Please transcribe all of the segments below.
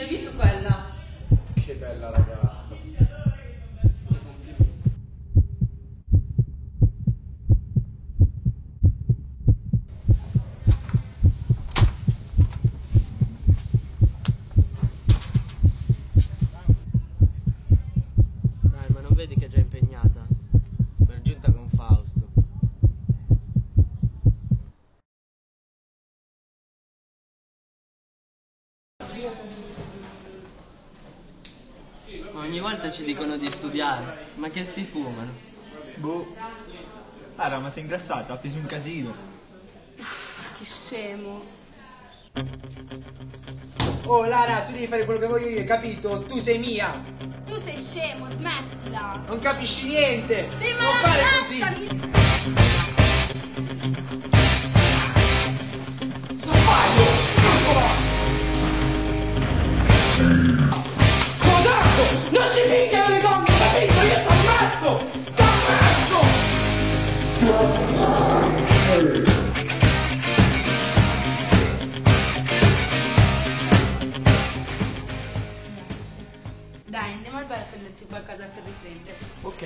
Dice, hai visto quella? Che bella ragazza. Dai, ma non vedi che è già impegnata? Per giunta con Fausto. Ogni volta ci dicono di studiare, ma che si fumano? Boh. Lara, ma sei ingrassata? Pesi un casino. Che scemo. Oh, Lara, tu devi fare quello che voglio io, hai capito? Tu sei mia. Tu sei scemo, smettila. Non capisci niente. Sì, ma non fare così. lasciami. Codardo! Dai, andiamo al bar a prendersi qualcosa per riprenderci. Ok.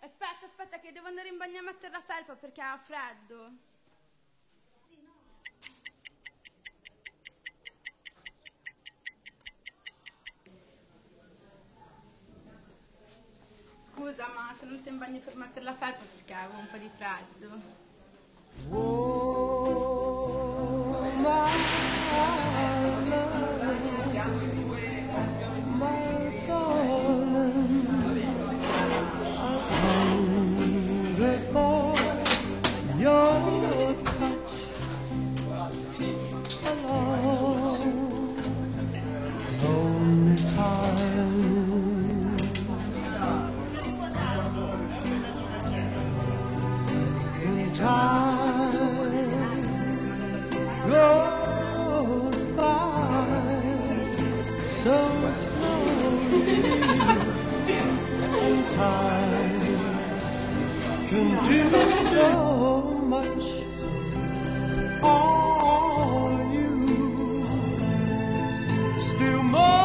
Aspetta, aspetta, che devo andare in bagno a mettere la felpa perché ha freddo. Sono venuta in bagno per mettere la felpa perché avevo un po' di freddo. before time goes by so slowly. And time can do so much. All you still more.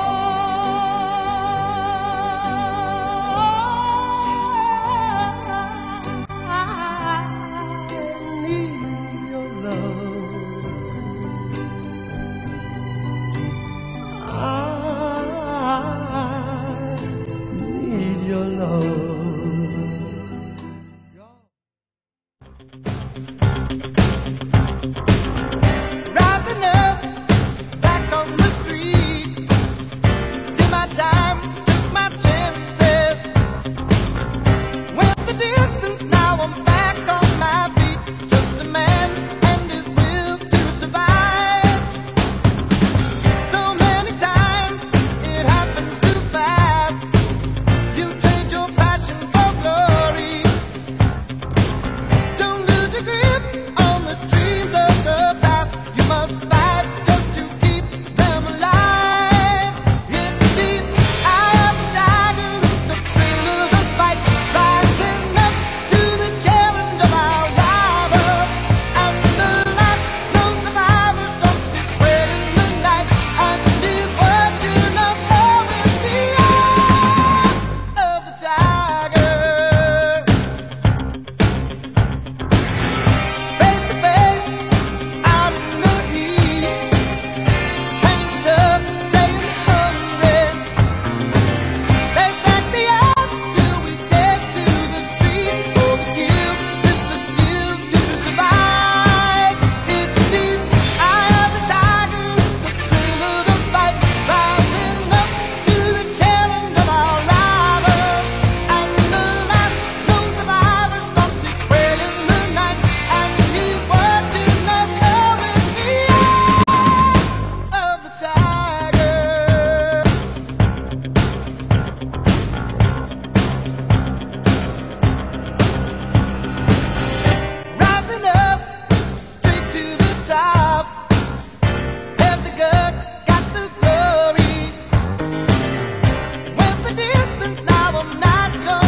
go.